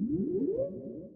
Mm-hmm.